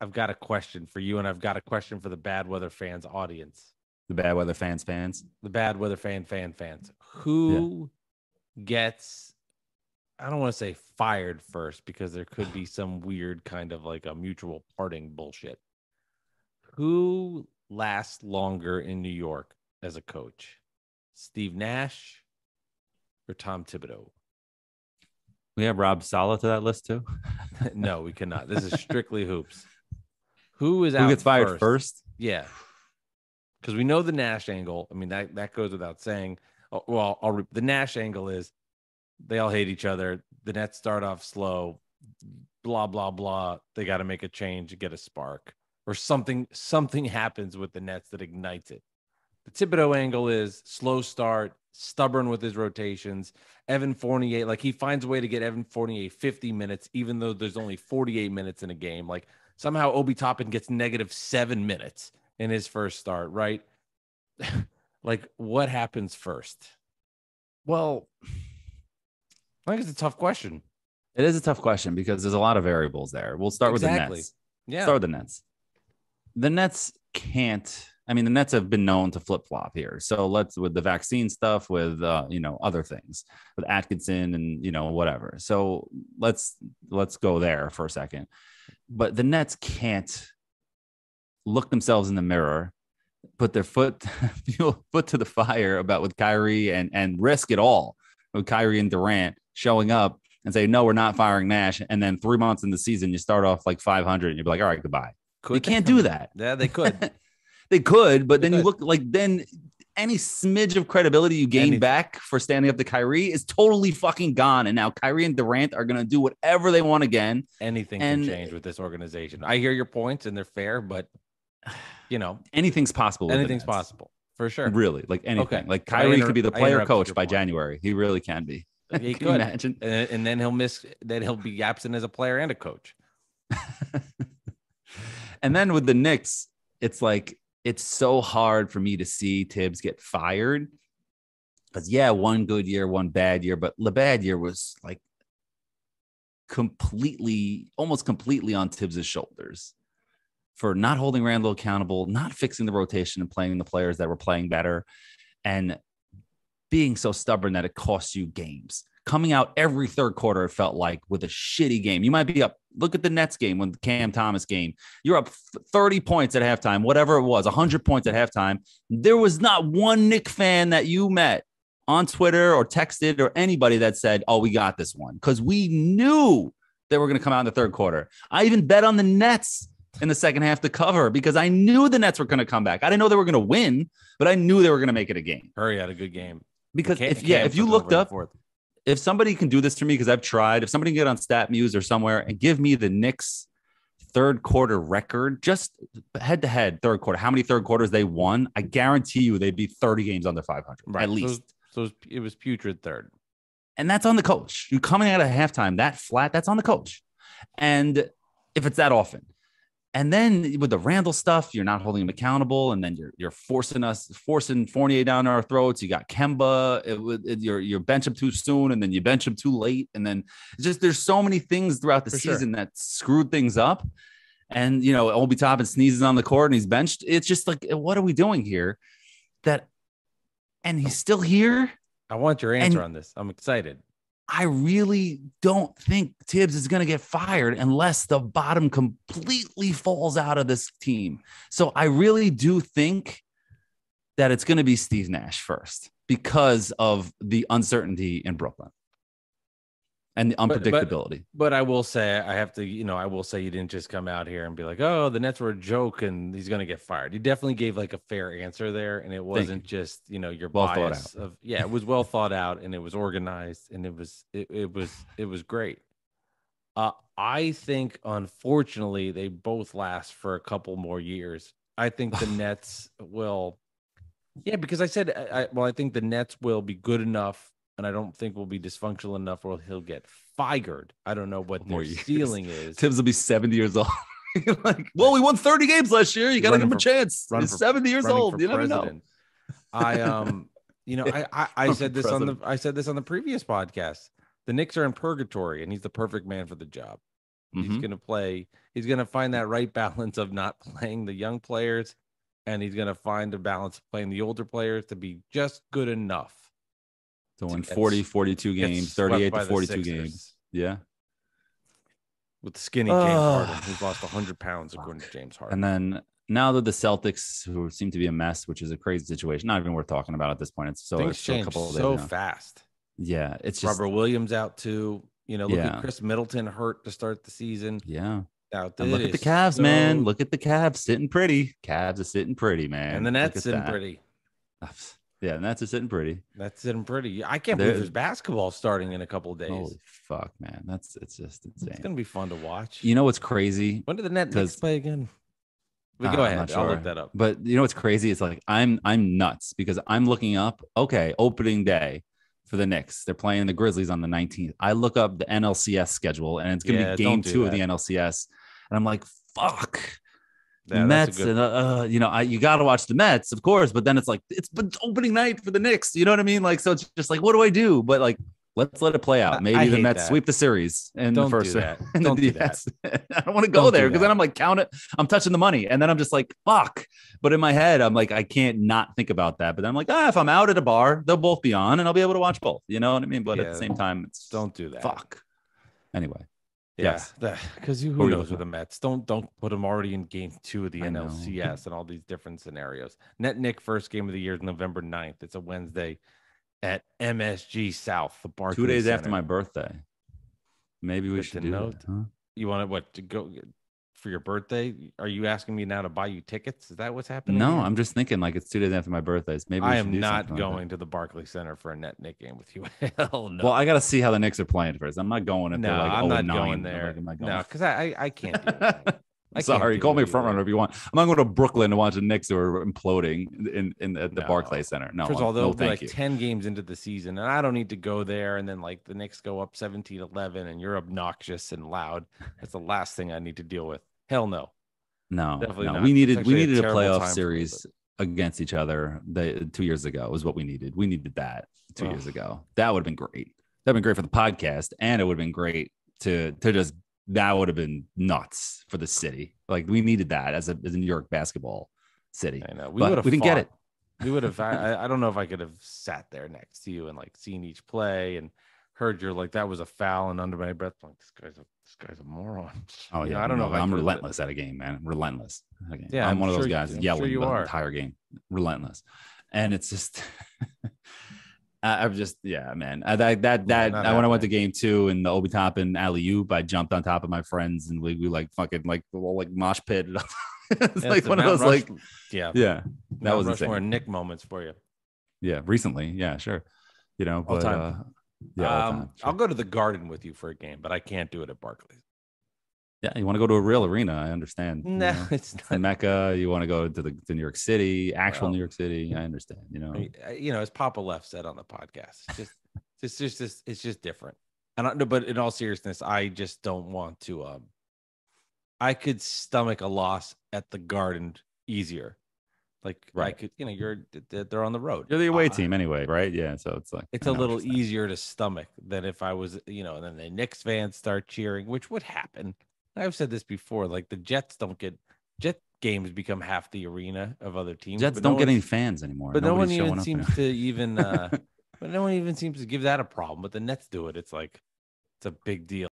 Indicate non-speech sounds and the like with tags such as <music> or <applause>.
I've got a question for you, and I've got a question for the bad weather fans audience. The bad weather fans, fans. The bad weather fan, fan, fans. Who gets? I don't want to say fired first because there could be some weird kind of like a mutual parting bullshit. Who lasts longer in New York as a coach? Steve Nash or Tom Thibodeau? We have Rob Saleh to that list too. <laughs> no, we cannot. This is strictly hoops. Who is Who out gets fired first? first? Yeah, because we know the Nash angle. I mean that that goes without saying. Oh, Well, I'll re- the Nash angle is they all hate each other. The Nets start off slow, blah blah blah. They got to make a change, to get a spark, or something. Something happens with the Nets that ignites it. The Thibodeau angle is slow start, stubborn with his rotations. Evan Fournier, like he finds a way to get Evan Fournier 50 minutes, even though there's only 48 minutes in a game. Like somehow Obi Toppin gets negative seven minutes in his first start, right? <laughs> like what happens first? Well, I think it's a tough question. it is a tough question because there's a lot of variables there. We'll start with the Nets. Yeah. Start with the Nets. The Nets can't. I mean, the Nets have been known to flip flop here. So let's with the vaccine stuff, with uh, you know other things, with Atkinson and you know whatever. So let's let's go there for a second. But the Nets can't look themselves in the mirror, put their foot <laughs> foot to the fire about with Kyrie and and risk it all with Kyrie and Durant showing up and say no, we're not firing Nash. And then three months in the season, you start off like 500 and you'd be like, all right, goodbye. Could you can't do that. Yeah, they could. <laughs> They could, but They then you look like then any smidge of credibility you gain Anything. back for standing up to Kyrie is totally fucking gone. And now Kyrie and Durant are gonna do whatever they want again. Anything And- can change with this organization. I hear your points and they're fair, but you know, Anything's possible. anything's possible for sure. Really, like anything. Okay. Like Kyrie inter- could be the player coach by point. January. He really can be. <laughs> He Can you could. imagine? And, and then he'll miss. Then he'll be absent as a player and a coach. <laughs> and then with the Knicks, it's like it's so hard for me to see Thibs get fired. Because yeah, one good year, one bad year, but the bad year was like completely, almost completely on Thibs's shoulders for not holding Randle accountable, not fixing the rotation and playing the players that were playing better, and being so stubborn that it costs you games. Coming out every third quarter, it felt like with a shitty game. You might be up. Look at the Nets game when the Cam Thomas game. You're up 30 points at halftime, whatever it was, 100 points at halftime. There was not one Knick fan that you met on Twitter or texted or anybody that said, "Oh, we got this one," because we knew they were going to come out in the third quarter. I even bet on the Nets in the second half to cover because I knew the Nets were going to come back. I didn't know they were going to win, but I knew they were going to make it a game. Hurry had a good game. Because if yeah, if you looked over in the up. If somebody can do this to me because I've tried, if somebody can get on StatMuse or somewhere and give me the Knicks third quarter record, just head to head third quarter, how many third quarters they won, I guarantee you they'd be 30 games under 500 Right. at So least. So, it, was, it was putrid third. and that's on the coach. You coming out of halftime that flat, that's on the coach. And if it's that often, and then with the Randle stuff, you're not holding him accountable, and then you're you're forcing us, forcing Fournier down our throats. You got Kemba, it, it, you're you're bench him too soon, and then you bench him too late, and then just there's so many things throughout the For sure. season that screwed things up. And you know, Obi Toppin sneezes on the court and he's benched. It's just like, what are we doing here? That, and he's still here. I want your answer And- on this. I'm excited. I really don't think Thibs is going to get fired unless the bottom completely falls out of this team. So I really do think that it's going to be Steve Nash first because of the uncertainty in Brooklyn and the but- unpredictability. But I will say, I have to, you know, I will say you didn't just come out here and be like, oh, the Nets were a joke and he's going to get fired. You definitely gave like a fair answer there. And it wasn't just, you know, your Well bias of, yeah, it was well thought out and it was organized and it was, it, it was, it was great. Uh, I think, unfortunately, they both last for a couple more years. I think the <sighs> Nets will, yeah, because I said, I, well, I think the Nets will be good enough, and I don't think will be dysfunctional enough, or he'll get fired. I don't know what their ceiling <laughs> is. Thibs will be 70 years old. <laughs> like, well, we won 30 games last year. You got to give him a chance. He's for- 70 years old. You never know. I um, you know, I I, I <laughs> said this on the. I said this on the previous podcast. The Knicks are in purgatory, and he's the perfect man for the job. He's Mhm. going to play. He's going to find that right balance of not playing the young players, and he's going to find a balance of playing the older players to be just good enough. Win get 40, s- 42 games, 38 to 42 games. Yeah. with skinny James Harden, who's lost 100 pounds according to James Harden. And then now that the Celtics, who seem to be a mess, which is a crazy situation, not even worth talking about at this point. It's so Things it's a couple of days so ago. fast. Yeah, it's just Robert Williams out too. You know, look Yeah. at Khris Middleton hurt to start the season. yeah. Out And look at the Cavs, man. Look at the Cavs sitting pretty. Cavs are sitting pretty, man. and the Nets sitting that. pretty. Yeah, and that's are sitting pretty. That's sitting pretty. I can't believe there's basketball starting in a couple of days. Holy fuck, man. That's it's just insane. it's gonna be fun to watch. You know what's crazy? when did the Net Knicks play again? But go ah, I'm ahead. not I'll look that up. But you know what's crazy? It's like I'm I'm nuts because I'm looking up. Okay, opening day for the Knicks. They're playing the Grizzlies on the 19th. I look up the NLCS schedule and it's gonna Yeah, be game two of the NLCS, and I'm like, fuck. Yeah, Mets good- and uh, uh, you know I, you got to watch the Mets of course but then it's like it's opening night for the Knicks you know what I mean like so it's just like what do I do but like let's let it play out maybe the Mets that. sweep the series in Don't the do first that. <laughs> and Don't do that. <laughs> I don't want to go Don't there because then. I'm like count it I'm touching the money and then I'm just like fuck but in my head I'm like I can't not think about that but then I'm like ah if I'm out at a bar they'll both be on and I'll be able to watch both you know what I mean but at the same time it's Don't do that. fuck anyway Yeah, Yes. because you What who were knows with the Mets? Don't don't put them already in game two of the I. NLCS and all these different scenarios. Net Knick first game of the year is November 9th. It's a Wednesday at MSG South, the Barclays two days after my birthday maybe we Good should do know. that, huh? You want to what to go for your birthday? Are you asking me now to buy you tickets? Is that what's happening? No? I'm just thinking like it's two days after my birthday. so Maybe I am not something like going to the Barclays Center for a Net Knick game with you. <laughs> Hell no. Well, I got to see how the Knicks are playing first. I'm not going if no, they're like I'm not and 9. going I'm there. like, I'm not no, going. because I, I I can't. <laughs> Do that. I Sorry, call me a front runner if you want. I'm not going to Brooklyn to watch the Knicks who are imploding in, in at the No. Barclays Center. No, First of uh, all, no, thank like you. 10 games into the season, and I don't need to go there. And then, like, the Knicks go up 17 11, and you're obnoxious and loud. That's the last thing I need to deal with. Hell no. No, definitely no. not. We needed we actually a needed a playoff time for me, series against each other. The two years ago was what we needed. We needed that two years ago. That would have been great. That'd been great for the podcast, and it would have been great to to just that would have been nuts for the city. Like we needed that as a as a New York basketball city. I know. We would have we didn't get it. We would have. <laughs> I, I- don't know if I could have sat there next to you and, like, seen each play and heard you're like, that was a foul. And under my breath, I'm like, this guy's a, this guy's a moron. <laughs> Oh You yeah, know, I don't know. no, I I'm relentless at a game, man. Relentless. Okay. Yeah, I'm, I'm one of those guys sure yelling you the are. entire game. Relentless, and it's just. <laughs> I- I'm just yeah, man. I, that that that I, when I went to game two and the Obi Toppin alley oop, I jumped on top of my friends and we, we like fucking like well, like mosh pit. <laughs> it's Yeah, like one of those like yeah, yeah, that Mount was Rushmore insane. Knick moments for you. Yeah, recently, yeah, sure. You know, All but time. uh, yeah, um, time, I'll go to the Garden with you for a game, but I can't do it at Barclays. Yeah. You want to go to a real arena? I understand. you No, know. it's not. in Mecca. You want to go to the to New York City, actual Well, New York City. I understand. You know, I- I- you know, as Papa Left said on the podcast, it's just, it's just, it's, it's just different. And I know, but in all seriousness, I just don't want to. Um, I could stomach a loss at the Garden easier. Like I Right. could, you know, you're they're on the road. you're the away Uh, team anyway, right? Yeah. So it's like It's I a little easier to stomach than if I was, you know, and then the Knicks fans start cheering, which would happen. I've said this before. Like the Jets don't get Jet games become half the arena of other teams. Jets don't no get any fans anymore. but no one even seems to even uh <laughs> but no one even seems to give that a problem but the nets do it it's like it's a big deal